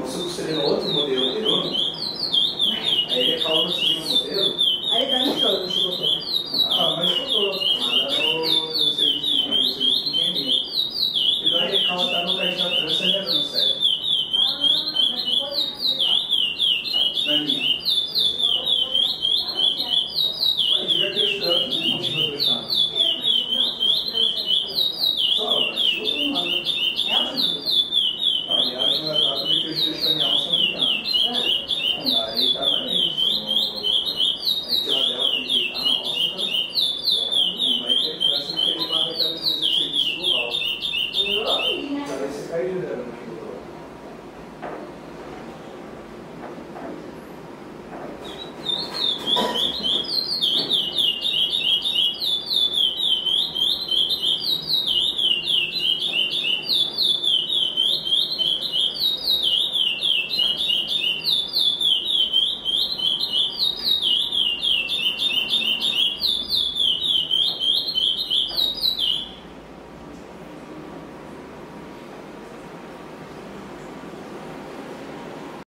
nós estamos querendo outro modelo peruano. Aí ele acaba conseguindo um modelo. Aí dá um choro, se botou. Ah, mas botou. Manda o serviço de serviço de engenharia. E daí ele tá no país da França e leva no. Ah, mas não é